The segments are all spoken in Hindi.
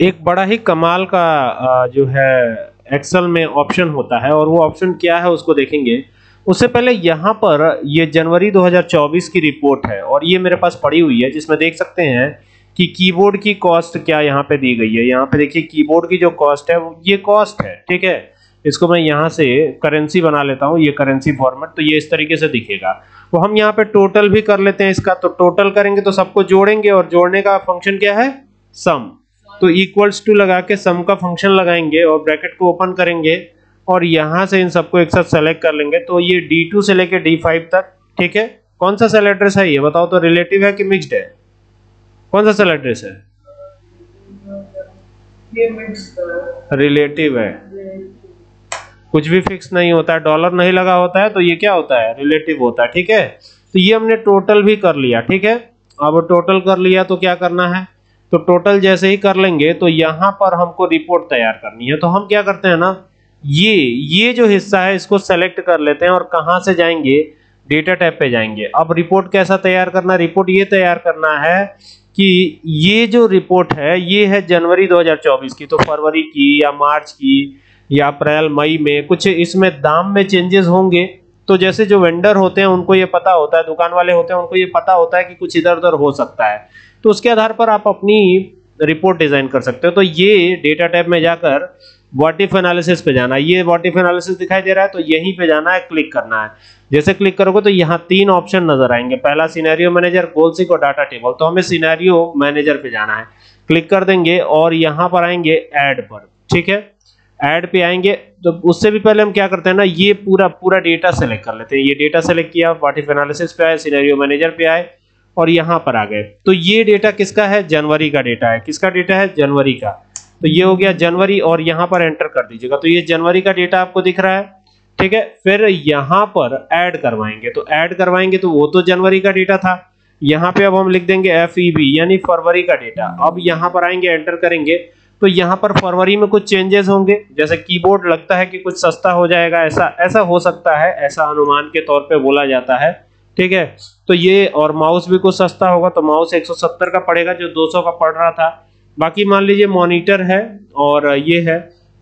एक बड़ा ही कमाल का जो है एक्सेल में ऑप्शन होता है और वो ऑप्शन क्या है उसको देखेंगे। उससे पहले यहाँ पर ये जनवरी 2024 की रिपोर्ट है और ये मेरे पास पड़ी हुई है, जिसमें देख सकते हैं कि कीबोर्ड की कॉस्ट क्या यहाँ पे दी गई है। यहाँ पे देखिए कीबोर्ड की जो कॉस्ट है ये कॉस्ट है, ठीक है? इसको मैं यहाँ से करेंसी बना लेता हूँ, ये करेंसी फॉर्मेट तो ये इस तरीके से दिखेगा। तो हम यहाँ पे टोटल भी कर लेते हैं इसका तो टोटल करेंगे तो सबको जोड़ेंगे और जोड़ने का फ़ंक्शन क्या है? सम तो इक्वल्स टू लगा के सम का फ़ंक्शन लगाएँगे और ब्रैकेट को ओपन करेंगे और यहाँ से इन सबको एक साथ सेलेक्ट कर लेंगे। तो ये D2 से लेके D5 तक ठीक है? कौन सा सेल एड्रेस है ये? बताओ तो रिलेटिव है कि मिक्सड है? कौन सा सेल एड्रेस है? रिलेटिव है। कुछ भी फिक्स नहीं होता है डॉलर नहीं लगा होता है तो ये क्या होता है? रिलेटिव होता है ठीक है? तो ये हमने टोटल भी कर लिया ठीक है? अब टोटल कर लिया तो क्या करना है? तो टोटल जैसे ही कर लेंगे तो यहाँ पर हमको रिपोर्ट तैयार करनी है। तो हम क्या करते हैं ना, ये ये जो हिस्सा है, इसको सेलेक्ट कर लेते हैं और कहाँ से जाएँगे? डेटा टैब पे जाएँगे। अब रिपोर्ट कैसा तैयार करना रिपोर्ट ये तैयार करना है कि ये जो रिपोर्ट है, ये है जनवरी 2024 की तो फरवरी की या मार्च की या अप्रैल, मई में कुछ इसमें दाम में चेंजेस होंगे। तो जैसे जो वेंडर होते हैं, उनको ये पता होता है, दुकान वाले होते हैं, उनको ये पता होता है कि कुछ इधर उधर हो सकता है। तो उसके आधार पर आप अपनी रिपोर्ट डिज़ाइन कर सकते हो। तो ये डेटा टैब में जाकर व्हाट इफ़ एनालिसिस पे जाना। ये व्हाट इफ़ एनालिसिस दिखाई दे रहा है तो यहीं पे जाना है क्लिक करना है। जैसे क्लिक करोगे तो यहाँ तीन ऑप्शन नज़र आएँगे। पहला सिनेरियो मैनेजर गोलसिक और डाटा टेबल तो हमें सिनेरियो मैनेजर पे जाना है। क्लिक कर देंगे और यहाँ पर आएँगे एड पर। ठीक है? एड पे आएँगे। तो उससे भी पहले हम क्या करते हैं ना, ये पूरा पूरा डेटा सेलेक्ट कर लेते हैं। ये डेटा सेलेक्ट किया व्हाट इफ़ एनालिसिस पे आए सिनेरियो मैनेजर पे आए। और यहाँ पर आ गए। तो ये डेटा किसका है? जनवरी का डेटा है। किसका डेटा है? जनवरी का। तो ये हो गया जनवरी और यहाँ पर एंटर कर दीजिएगा। तो ये जनवरी का डेटा आपको दिख रहा है, ठीक है? फिर यहाँ पर ऐड करवाएँगे। तो ऐड करवाएँगे तो वो तो जनवरी का डेटा था। यहाँ पे अब हम लिख देंगे एफ़ यानी फरवरी का डेटा। अब यहाँ पर आएँगे, एंटर करेंगे। तो यहाँ पर फरवरी में कुछ चेंजेस होंगे। जैसे कीबोर्ड लगता है कि कुछ सस्ता हो जाएगा, ऐसा ऐसा हो सकता है, ऐसा अनुमान के तौर पे बोला जाता है। ठीक है? तो ये, और माउस भी कुछ सस्ता होगा तो माउस 170 का पड़ेगा, जो 200 का पड़ रहा था। बाकी मान लीजिए मॉनिटर है, और ये है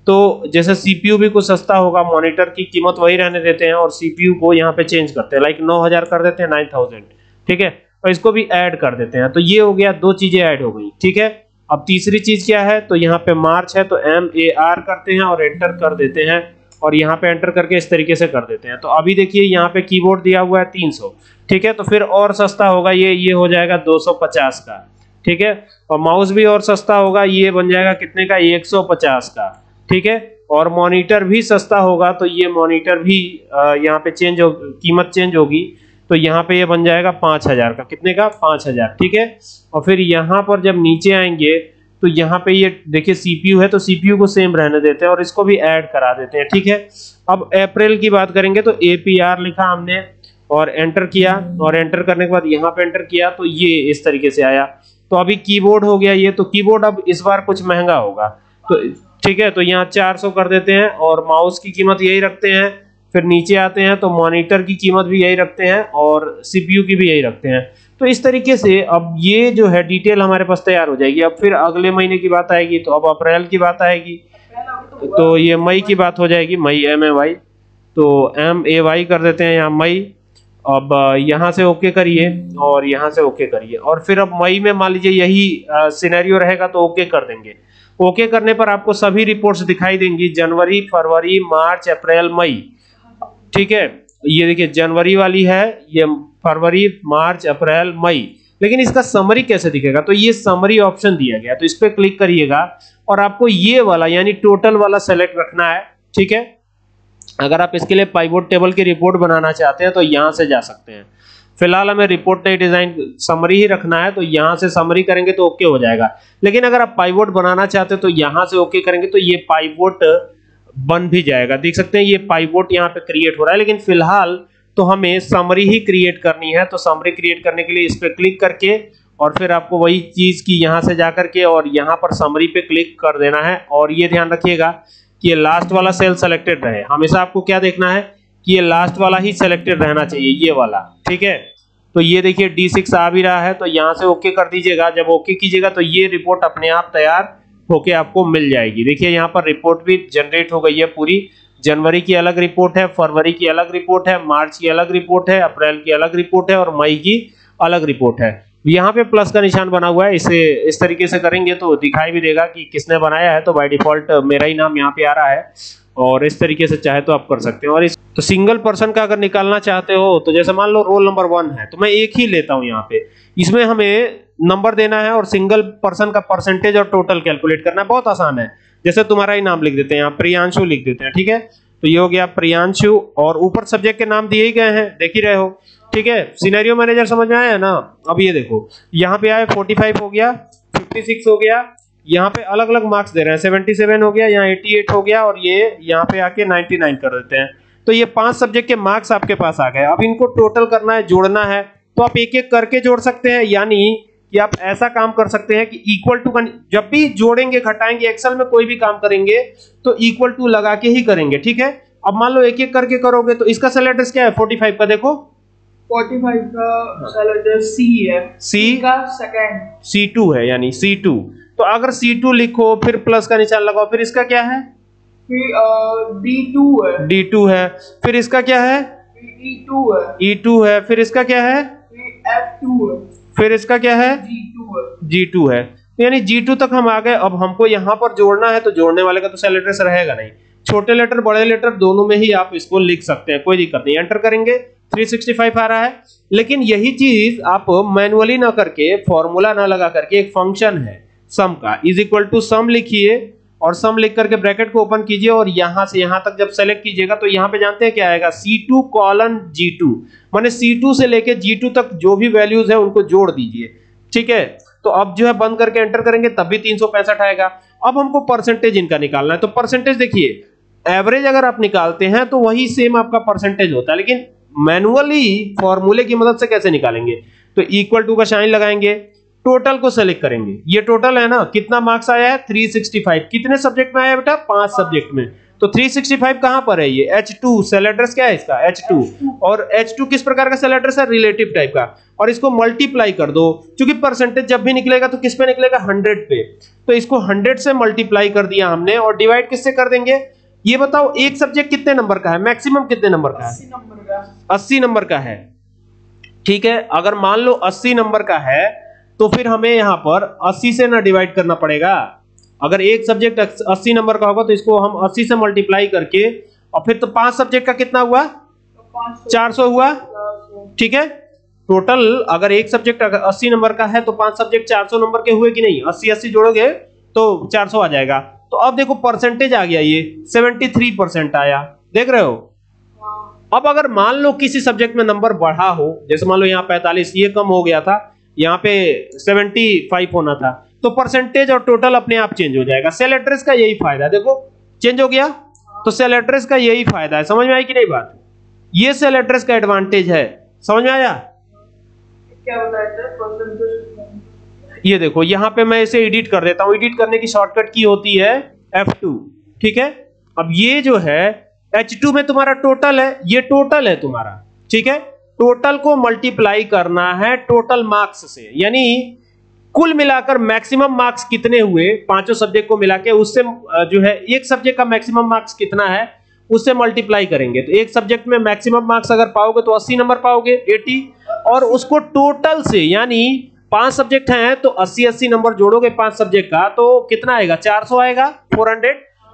तो जैसे सीपीयू भी कुछ सस्ता होगा मॉनिटर की कीमत वही रहने देते हैं, और सीपीयू को यहाँ पे चेंज करते हैं लाइक 9000 कर देते हैं 9000 ठीक है? और इसको भी ऐड कर देते हैं। तो ये हो गया, दो चीज़ें ऐड हो गई, ठीक है? अब तीसरी चीज़ क्या है? तो यहाँ पे मार्च है तो एम ए आर करते हैं, और एंटर कर देते हैं। और यहाँ पे एंटर करके इस तरीके से कर देते हैं। तो अभी देखिए यहाँ पे कीबोर्ड दिया हुआ है 300 ठीक है? तो फिर और सस्ता होगा। ये ये हो जाएगा 250 का। ठीक है? और माउस भी और सस्ता होगा। ये बन जाएगा कितने का? 150 का। ठीक है? और मॉनिटर भी सस्ता होगा। तो ये मॉनिटर भी यहाँ पे चेंज हो, कीमत चेंज होगी। तो यहाँ पे ये बन जाएगा पाँच हज़ार का। कितने का? पाँच हज़ार। ठीक है? और फिर यहाँ पर जब नीचे आएँगे तो यहाँ पे ये देखिए सीपीयू है तो सीपीयू को सेम रहने देते हैं और इसको भी ऐड करा देते हैं, ठीक है? अब अप्रैल की बात करेंगे तो एपीआर लिखा हमने और एंटर किया और एंटर करने के बाद यहाँ पे एंटर किया तो ये इस तरीके से आया। तो अभी कीबोर्ड हो गया ये तो कीबोर्ड अब इस बार कुछ महँगा होगा। तो ठीक है तो यहाँ 400 कर देते हैं और माउस की कीमत यही रखते हैं। फिर नीचे आते हैं तो मॉनिटर की कीमत भी यही रखते हैं और सीपीयू की भी यही रखते हैं। तो इस तरीके से अब ये जो है डिटेल हमारे पास तैयार हो जाएगी। अब फिर अगले महीने की बात आएगी तो अब अप्रैल की बात आएगी। तो ये मई की बात हो जाएगी, मई एम ए वाई तो एम ए वाई कर देते हैं यहाँ मई। अब यहाँ से ओके करिए और यहाँ से ओके करिए। और फिर अब मई में मान लीजिए यही सिनेरियो रहेगा तो ओके कर देंगे। ओके करने पर आपको सभी रिपोर्ट्स दिखाई देंगी, जनवरी, फरवरी, मार्च, अप्रैल, मई। ठीक है? ये देखिए, जनवरी वाली है, ये फरवरी, मार्च, अप्रैल, मई। लेकिन इसका समरी कैसे दिखेगा? तो ये समरी ऑप्शन दिया गया तो इस पर क्लिक करिएगा और आपको ये वाला, यानी टोटल वाला सेलेक्ट रखना है, ठीक है? अगर आप इसके लिए पाइवोट टेबल की रिपोर्ट बनाना चाहते हैं तो यहाँ से जा सकते हैं। फ़िलहाल हमें रिपोर्ट नहीं डिज़ाइन समरी ही रखना है तो यहाँ से समरी करेंगे तो ओके हो जाएगा। लेकिन अगर आप पाइवोट बनाना चाहते हैं तो यहाँ से ओके करेंगे तो ये पाइवोट बन भी जाएगा। देख सकते हैं ये पाइवोट यहाँ पे क्रिएट हो रहा है, लेकिन फ़िलहाल तो हमें समरी ही क्रिएट करनी है। तो समरी क्रिएट करने के लिए इस पर क्लिक करके और फिर आपको वही चीज़ की यहाँ से जाकर के और यहाँ पर समरी पे क्लिक कर देना है। और ये ध्यान रखिएगा कि ये लास्ट वाला सेल सेलेक्टेड रहे। हमेशा आपको क्या देखना है कि ये लास्ट वाला ही सेलेक्टेड रहना चाहिए, ये वाला, ठीक है? तो ये देखिए D6 आ भी रहा है तो यहाँ से ओके कर दीजिएगा। जब ओके कीजिएगा तो ये रिपोर्ट अपने आप तैयार होके आपको मिल जाएगी। देखिए, यहाँ पर रिपोर्ट भी जनरेट हो गई है पूरी। जनवरी की अलग रिपोर्ट है, फरवरी की अलग रिपोर्ट है, मार्च की अलग रिपोर्ट है, अप्रैल की अलग रिपोर्ट है और मई की अलग रिपोर्ट है। यहाँ पे प्लस का निशान बना हुआ है। इसे, इस तरीके से करेंगे तो दिखाई भी देगा कि किसने बनाया है। तो बाय डिफ़ॉल्ट मेरा ही नाम यहाँ पे आ रहा है और इस तरीके से चाहे तो आप कर सकते हैं। और इस तो सिंगल पर्सन का अगर निकालना चाहते हो तो जैसे मान लो रोल नंबर वन है तो मैं एक ही लेता हूँ यहाँ पे। इसमें हमें नंबर देना है और सिंगल पर्सन का परसेंटेज और टोटल कैलकुलेट करना है बहुत आसान है। जैसे तुम्हारा ही नाम लिख देते हैं यहाँ प्रियांशु लिख देते हैं, ठीक है? तो ये हो गया प्रियांशु और ऊपर सब्जेक्ट के नाम दिए ही गए हैं, देख ही रहे हो, ठीक है? सिनेरियो मैनेजर समझ में आया ना? अब ये देखो, यहाँ पे आए 45 हो गया 56 हो गया, यहाँ पे अलग अलग मार्क्स दे रहे हैं 77 हो गया, यहाँ 88 हो गया और ये यहाँ पे आके 99 कर देते हैं। तो ये पाँच सब्जेक्ट के मार्क्स आपके पास आ गए। अब इनको टोटल करना है, जोड़ना है तो आप एक एक करके जोड़ सकते हैं, यानी कि आप ऐसा काम कर सकते हैं कि इक्वल टू का जब भी जोड़ेंगे घटाएँगे एक्सेल में कोई भी काम करेंगे तो इक्वल टू लगा के ही करेंगे ठीक है? अब मान लो एक एक करके करोगे तो इसका सेल एड्रेस क्या है? 45 का देखो। 45 का सेल एड्रेस सी है। सी का सेकंड C2 है यानी C2 तो अगर C2 लिखो फिर प्लस का निशान लगाओ फिर इसका क्या है? डी टू है। D2 है। फिर इसका क्या है? ई टू है। E2 है। फिर इसका क्या है? टू है। फिर इसका क्या है? जी टू है। G2 है। यानी G2 तक हम आ गए। अब हमको यहाँ पर जोड़ना है तो जोड़ने वाले का तो सेल एड्रेस रहेगा नहीं। छोटे लेटर बड़े लेटर दोनों में ही आप इसको लिख सकते हैं। कोई दिक्कत नहीं। एंटर करेंगे। 365 आ रहा है। लेकिन यही चीज़ आप मैनुअली ना करके फॉर्मूला ना लगा करके एक फ़ंक्शन है। सम का। इज़ इक्वल टू सम लिखिए। और सम लिख करके ब्रैकेट को ओपन कीजिए और यहाँ से यहाँ तक जब सेलेक्ट कीजिएगा तो यहाँ पे जानते हैं क्या आएगा? C2 कॉलन G2 माने C2 से लेके G2 तक जो भी वैल्यूज़ है उनको जोड़ दीजिए। ठीक है? तो अब जो है बंद करके एंटर करेंगे, तब भी तीन सौ पैंसठ आएगा। अब हमको परसेंटेज इनका निकालना है। तो परसेंटेज देखिए एवरेज अगर आप निकालते हैं तो वही सेम आपका परसेंटेज होता है। लेकिन मैनुअली फॉर्मूले की मदद से कैसे निकालेंगे? तो इक्वल टू का साइन लगाएँगे। टोटल को सेलेक्ट करेंगे। ये टोटल है ना कितना मार्क्स आया है? 365 कितने सब्जेक्ट में आया बेटा? पाँच सब्जेक्ट में। तो 365 कहाँ पर है ये? H2 सेल एड्रेस क्या है इसका? H2 और H2 किस प्रकार का सेल एड्रेस है? रिलेटिव टाइप का। और इसको मल्टीप्लाई कर दो। क्योंकि परसेंटेज जब भी निकलेगा तो किस पे निकलेगा? 100 पे। तो इसको 100 से मल्टीप्लाई कर दिया हमने और डिवाइड किससे कर देंगे? ये बताओ एक सब्जेक्ट कितने नंबर का है? मैक्सिमम कितने नंबर का है? अस्सी नंबर का। अस्सी नंबर का है। ठीक है? अगर मान लो अस्सी नंबर का है तो फिर हमें यहाँ पर अस्सी से ना डिवाइड करना पड़ेगा। अगर एक सब्जेक्ट अस्सी नंबर का होगा तो इसको हम अस्सी से मल्टीप्लाई करके और फिर तो पाँच सब्जेक्ट का कितना हुआ? चार सौ हुआ। ठीक है? टोटल अगर एक सब्जेक्ट अगर अस्सी नंबर का है तो पाँच सब्जेक्ट चार सौ नंबर के हुए कि नहीं? अस्सी अस्सी जोड़ोगे तो चार सौ आ जाएगा। तो अब देखो परसेंटेज आ गया ये। सेवेंटी थ्री परसेंट आया। देख रहे हो? हाँ। अब अगर मान लो किसी सब्जेक्ट में नंबर बढ़ा हो जैसे मान लो यहाँ पैंतालीस ये कम हो गया था यहाँ पे 75 होना था। तो परसेंटेज और टोटल अपने आप चेंज हो जाएगा। सेल एड्रेस का यही फ़ायदा। है देखो चेंज हो गया? तो सेल एड्रेस का यही फ़ायदा है। समझ में आई कि नहीं बात? ये सेल एड्रेस का एडवांटेज है। समझ में आया? क्या बताया ये देखो यहाँ पे मैं इसे एडिट कर देता हूँ। एडिट करने की शॉर्टकट की होती है F2 ठीक है? अब ये जो है H2 में तुम्हारा टोटल है। ये टोटल है तुम्हारा। ठीक है? टोटल को मल्टीप्लाई करना है टोटल मार्क्स से। यानी कुल मिलाकर मैक्सिमम मार्क्स कितने हुए? पाँचों सब्जेक्ट को मिला के उससे जो है, एक सब्जेक्ट का मैक्सिमम मार्क्स कितना है, उससे मल्टीप्लाई करेंगे। तो एक सब्जेक्ट में मैक्सिमम मार्क्स अगर पाओगे तो 80 नंबर पाओगे 80 और उसको टोटल से, यानी पाँच सब्जेक्ट हैं तो 80 80 नंबर जोड़ोगे पाँच सब्जेक्ट का तो कितना आएगा? 400 आएगा 400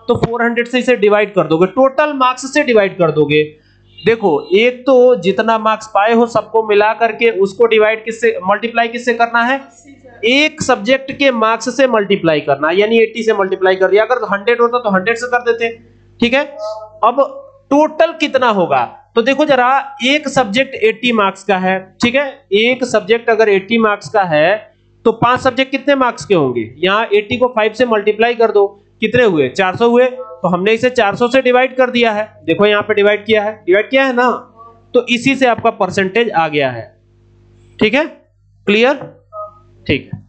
तो 400 से इसे डिवाइड कर दोगे। टोटल मार्क्स से डिवाइड कर दोगे। देखो, एक तो जितना मार्क्स पाए हो सबको मिला करके उसको डिवाइड किससे मल्टीप्लाई किससे करना है? एक सब्जेक्ट के मार्क्स से मल्टीप्लाई करना, यानी 80 से मल्टीप्लाई कर दिया। अगर 100 होता तो 100 से कर देते, ठीक है? अब टोटल कितना होगा? तो देखो जरा, एक सब्जेक्ट 80 मार्क्स का है, ठीक है? एक सब्जेक्ट अगर 80 मार्क्स का है तो पाँच सब्जेक्ट कितने मार्क्स के होंगे? यहाँ 80 को 5 से मल्टीप्लाई कर दो। कितने हुए? 400 हुए। तो हमने इसे 400 से डिवाइड कर दिया है। देखो यहाँ पे डिवाइड किया है। डिवाइड किया है ना? तो इसी से आपका परसेंटेज आ गया है। ठीक है? क्लियर ठीक है।